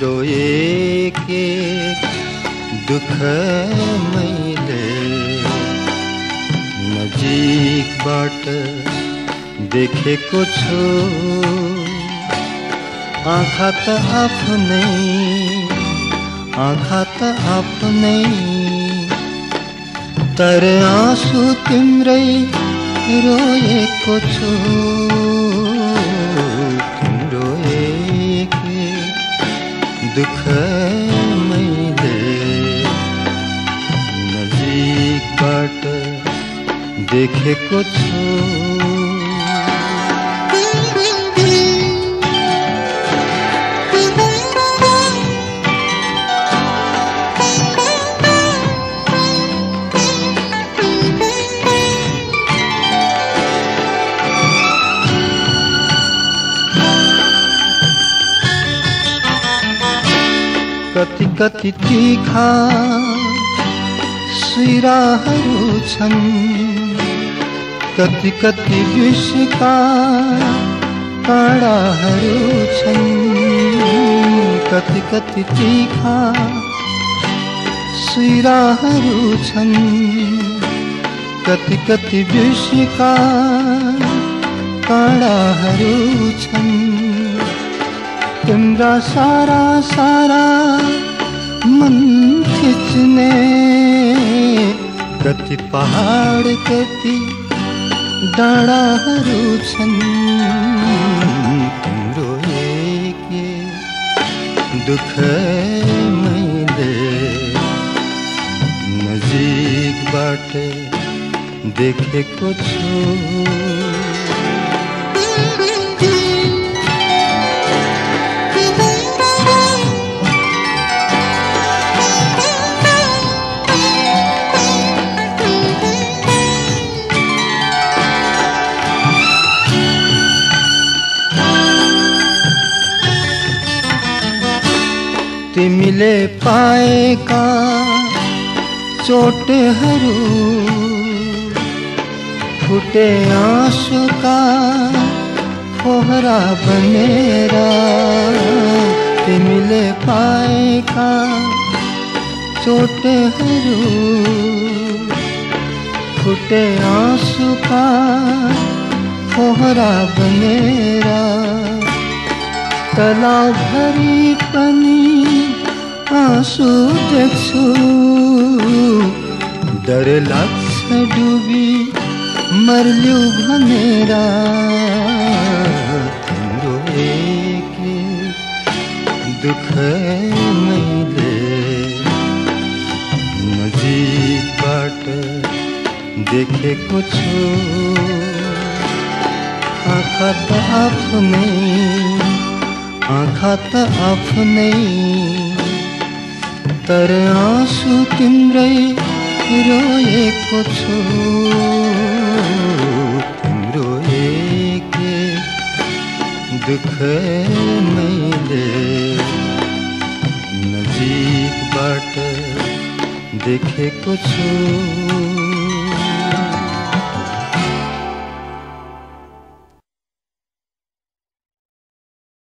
तिम्रो एक दुख मैले। नजिकबाट देखेको छु आँखा त आफ्नै आँखा त आफ्नै तर आँसु तिम्रै रोएको छु दुःख मैले। नजिकबाट देखेको छु। कति कति तिखा सुइराहरू छन्। कति कति विषका काँडाहरू छन्। कति कति तिखा सुइराहरू छन्। कति कति विषका काँडाहरू छन्। तिम्रा सारा सारा मन खिच्ने। कति पहाड कति डाँडाहरू छन् तिम्रो एक दुःख मैले नजिकबाट देखेको छु तिमीले पाएका चोटहरू फुटे आँसुका फोहरा बनेर तिमीले पाएका चोटहरू फुटे आँसुका फोहरा बनेर तलाभरि पनि आँसु देख्छु डर लाग्छ डुबी मर्ल्यौ भनेर तिम्रो एक दुःख मैले नजिकबाट देखेको छु आँखा त आफ्नै आँखा त आफ्नै तर आँसु तिम्रै रोएको छु तिम्रो एक दुःख मैले नजिकबाट देखेको छु